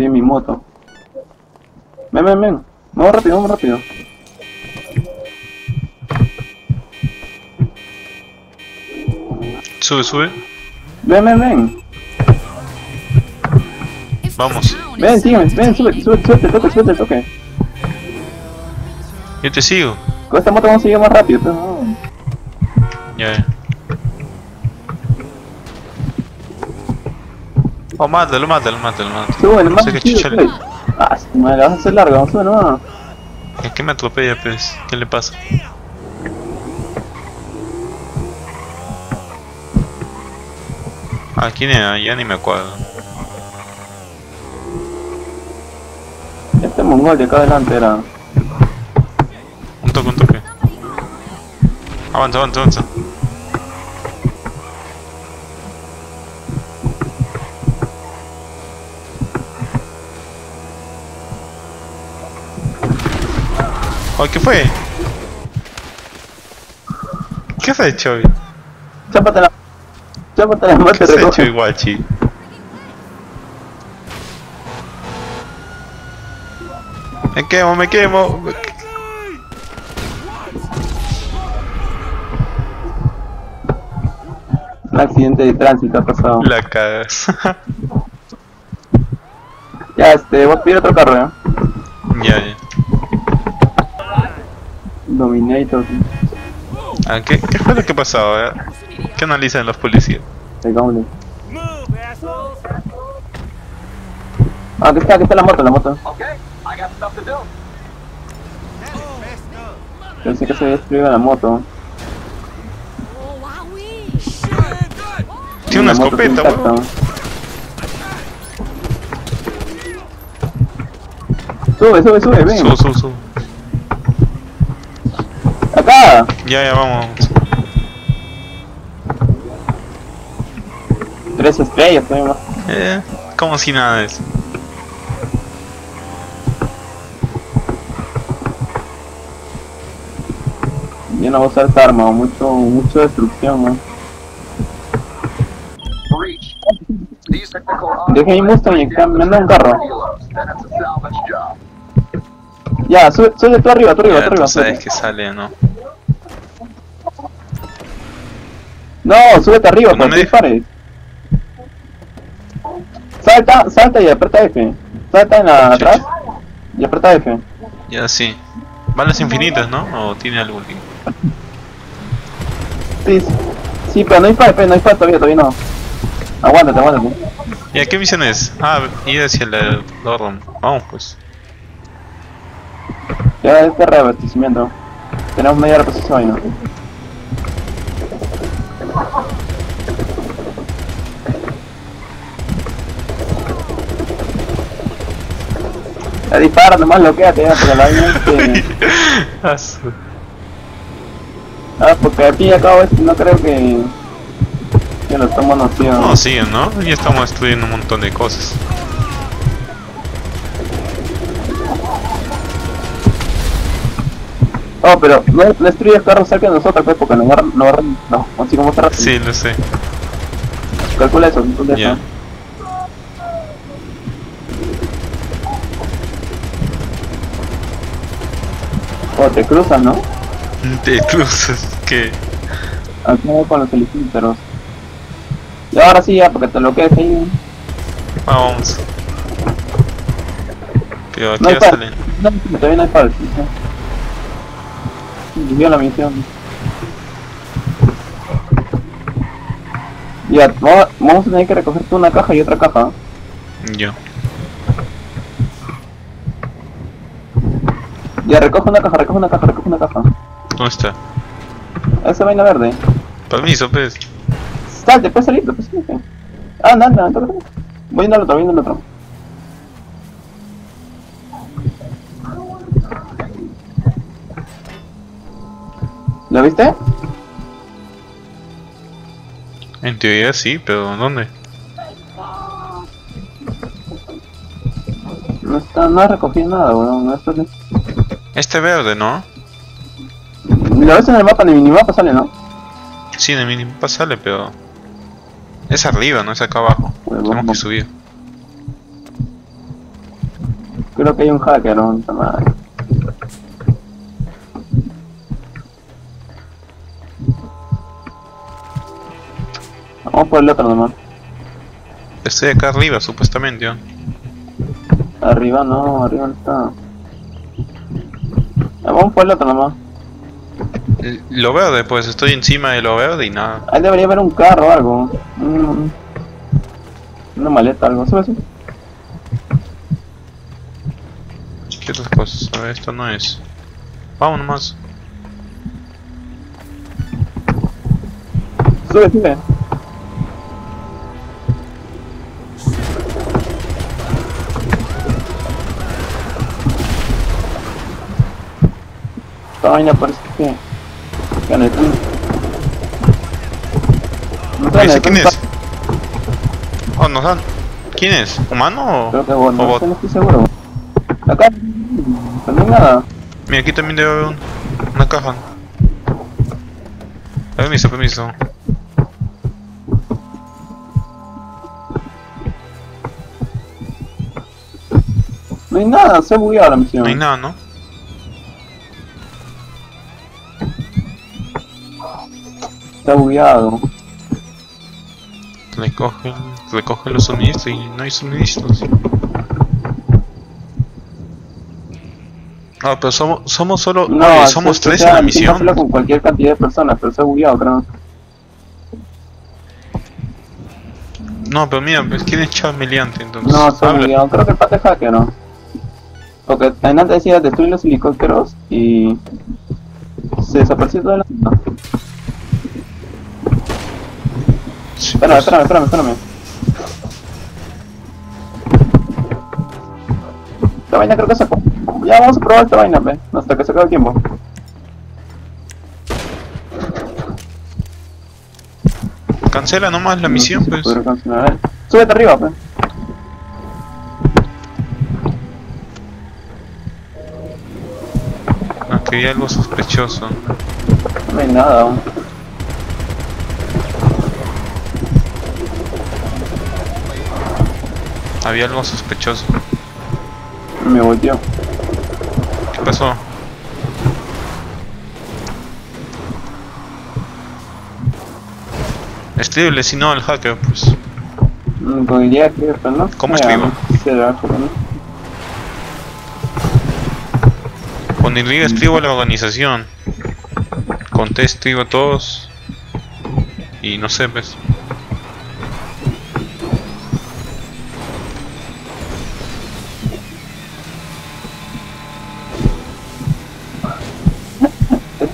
estoy en mi moto. Ven, ven, ven. Vamos rápido, vamos rápido. Sube, sube. Ven, ven, ven. Vamos. Ven, sígueme, ven, sube, sube, sube, toque, sube toque. Yo te sigo. Con esta moto vamos a llegar más rápido, pero no. Ya, ya. Oh, mátalo, mátalo, mátalo, mátalo. Sube, nomás. Sé que sube, chucha sube. Ah, su madre, la vas a hacer larga, subir nomás. Es que me atropella, pues. ¿Qué le pasa? ¿A quién era? Ya ni me acuerdo. Este mongol de acá adelante era. Un toque, un toque. Avanza, avanza, avanza. Ay, ¿qué fue? ¿Qué has hecho hoy? Chápate la. Chápate la moto ¿Qué has hecho? Me quemo, me quemo. Un accidente de tránsito ha pasado. La cagas. Ya, este, voy a pedir otro carro, ¿eh? ya, ya. Dominator. Ah, ¿qué, ¿Qué fue lo que pasó? eh? ¿Qué analizan los policías? Pegámosle. Ah, aquí está, aquí está la moto, la moto. Pensé que se había destruido la moto. Tiene una escopeta, weón. Sube, sube, sube, ven. Sub, sub, sub. Acá. Ya, ya, vamos. Tres estrellas, tenemos. Eh, como si nada eso. Yo no voy a usar esta arma, mucho, mucho destrucción, man. Deje mi Mustang y me anda un carro. Ya, sube, sube tú arriba, tú arriba, Ya, tú tú arriba. sabes súbete. que sale, ¿no? No, súbete arriba, No me no dispares. Salta, salta y aprieta F. Salta en la Chucha. atrás y aprieta F. Ya, sí. Balas infinitas, ¿no? ¿O tiene algún link? Sí, sí, pero no dispares, no dispares todavía, todavía no. Aguántate, aguántate. ¿Y a qué misión es? Ah, ir hacia el Dorm. Vamos, pues. Ya este reabastecimiento. Tenemos media hora para esa Ya dispara nomás, bloqueate ya, porque la que... Ah, Ah, porque al fin y al cabo este no creo que... Que lo tomo noción. No, sí, ¿no? Ya estamos estudiando un montón de cosas. Oh, pero no, no destruyes carros cerca de nosotros, pues, porque nos agarran, nos agarran, no, así como está rápido. Sí, lo sé. Calcula eso, calcula Ya. Te cruzas, ¿no? Te cruzas, que. Aquí voy con los helicópteros. Y ahora sí, ya, porque te lo quedes ahí. Vamos. Pero aquí No par. salen. No, todavía no hay. Vio la misión. Ya, vamos, a tener que recogerte una caja y otra caja. Yo. Ya, recoge una caja, recoge una caja, recoge una caja. ¿Dónde está? Esa vaina verde. Permiso, pues. Salte, puedes salir, puedes salir. Ah, anda, anda, anda. Voy al otro, voy al otro. ¿Lo viste? En teoría sí, pero ¿dónde? No está, no he recogido nada, weón. No está... Este verde, ¿no? Lo ves en el mapa, en el minimapa sale, ¿no? Sí, en el mínimo sale, pero. Es arriba, no es acá abajo. Bueno, Tenemos que subir. Creo que hay un hacker, ¿no? Madre. Vamos por el otro nomás. Estoy acá arriba, supuestamente. ¿no? Arriba no, arriba no está. Vamos por el otro nomás. Lo verde, pues estoy encima de lo verde y nada. Ahí debería haber un carro o algo. Un- Una maleta, algo. Sube, sube. ¿Qué otras cosas? A ver, esto no es. Vamos nomás. Sube, sube. Vaina parece que... No sé, en ¿Ese quién es? Oh, nos dan. ¿Quién es? ¿Humano o, Creo que vos, o no, bot? sé, no estoy seguro. Acá, no hay nada. Mira, aquí también debe haber un- una caja. Permiso, permiso. No hay nada, se ha bugueado la misión. No hay nada, ¿no? Está bugueado. Recogen, recogen los suministros y no hay suministros. Ah, pero somos, somos solo... No, es- somos es- tres en la misión. con cualquier cantidad de personas, pero se ha bugueado, creo. No, pero mira, pues quién es Chad Meliante entonces. No, se ha bugueado. Creo que el pata hacker, ¿no? Porque antes decía destruir los helicópteros y se desapareció toda la... No. Sí, Espérame, pues, espérame, espérame, espérame. Esta vaina creo que se... Ya vamos a probar esta vaina, pe. Hasta que se acabe el tiempo. Cancela nomás la misión, No si pues. cancelar. Súbete arriba, pe. Aquí hay algo sospechoso. No hay nada aún. Había algo sospechoso. Me volteó. ¿Qué pasó? Escríbele si no al hacker, pues. Podría que, pero no. ¿Cómo escribo? Será, no. Con Y escribo la organización. Con T escribo todos. Y no sé, pues.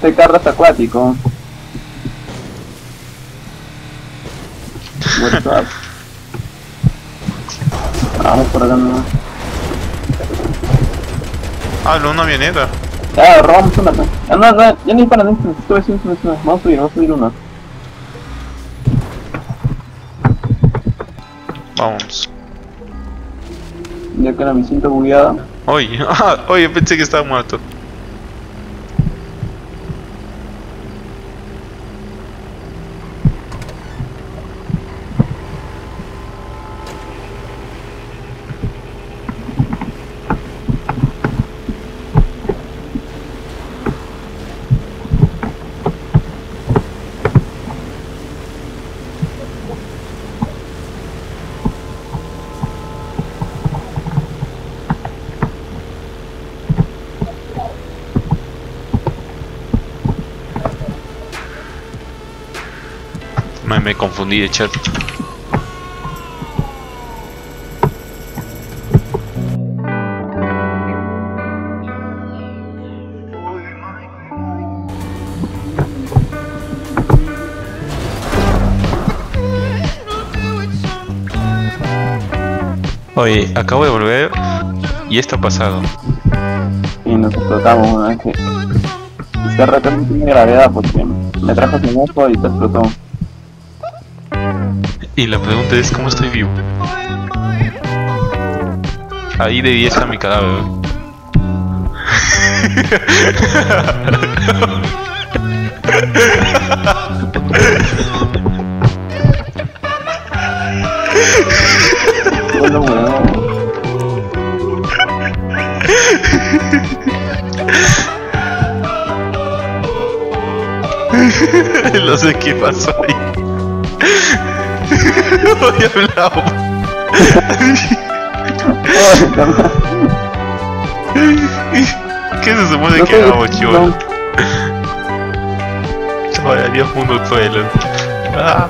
Este carro es acuático. What's up? Vamos por acá nomás. Hablo una avioneta. Ya, robamos una. Ah, no, no, ya ni para no, sube, sube, sube, sube. Vamos a subir, vamos a subir una. Vamos. Ya que la me siento bugueada. Oye, ah, oye, pensé que estaba muerto. Me, me confundí de chat. Oye, acabo de volver y esto ha pasado. Y nos explotamos una vez que. Este reto no tiene gravedad porque me trajo sin y se explotó. Y la pregunta es cómo estoy vivo. Ahí debía estar mi cadáver. Weón. no sé qué pasó ahí. ¿Qué se supone No que sé, hagamos, chivo? no. Chaval, adiós mundo suelo. Ah.